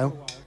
Oh.